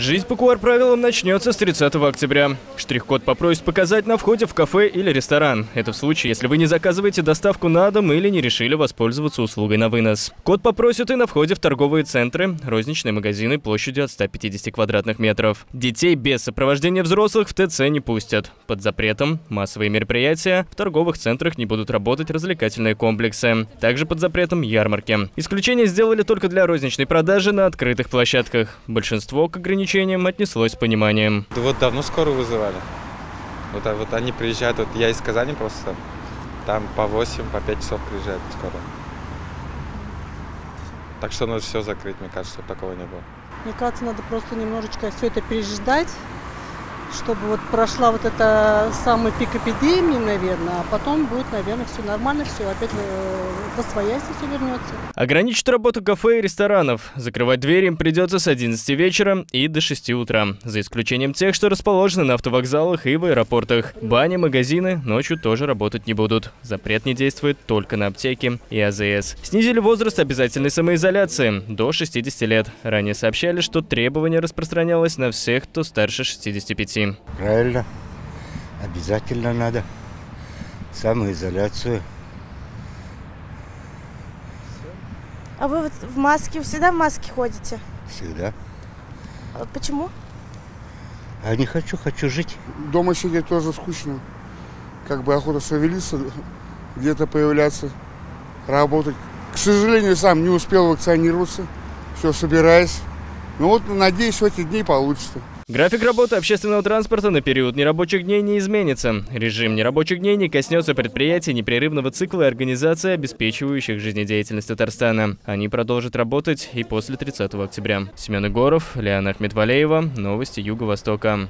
Жизнь по QR-правилам начнется с 30 октября. Штрих-код попросит показать на входе в кафе или ресторан. Это в случае, если вы не заказываете доставку на дом или не решили воспользоваться услугой на вынос. Код попросят и на входе в торговые центры, розничные магазины площадью от 150 квадратных метров. Детей без сопровождения взрослых в ТЦ не пустят. Под запретом массовые мероприятия, в торговых центрах не будут работать развлекательные комплексы. Также под запретом ярмарки. Исключение сделали только для розничной продажи на открытых площадках. Большинство к ограничениям ограничениям отнеслось с пониманием. Вот давно скорую вызывали. Вот, а вот они приезжают, вот я из Казани просто, там по 8, по 5 часов приезжают скоро. Так что нужно все закрыть, мне кажется, чтобы такого не было. Мне кажется, надо просто немножечко все это переждать, чтобы вот прошла вот эта самый пик эпидемии, наверное, а потом будет, наверное, все нормально, все опять э, во своясь все вернется. Ограничить работу кафе и ресторанов. Закрывать двери им придется с 11 вечера и до 6 утра, за исключением тех, что расположены на автовокзалах и в аэропортах. Бани, магазины ночью тоже работать не будут. Запрет не действует только на аптеки и АЗС. Снизили возраст обязательной самоизоляции до 60 лет. Ранее сообщали, что требование распространялось на всех, кто старше 65 идти. Правильно. Обязательно надо. Самоизоляцию. А вы вот в маске, всегда в маске ходите? Всегда. А почему? А не хочу, хочу жить. Дома сидеть тоже скучно. Как бы охота шевелиться, где-то появляться, работать. К сожалению, сам не успел вакцинироваться. Все собираюсь. Ну вот, надеюсь, в эти дни получится. График работы общественного транспорта на период нерабочих дней не изменится. Режим нерабочих дней не коснется предприятий непрерывного цикла и организаций, обеспечивающих жизнедеятельность Татарстана. Они продолжат работать и после 30 октября. Семен Егоров, Леонид Ахмедвалеева, Новости Юго-Востока.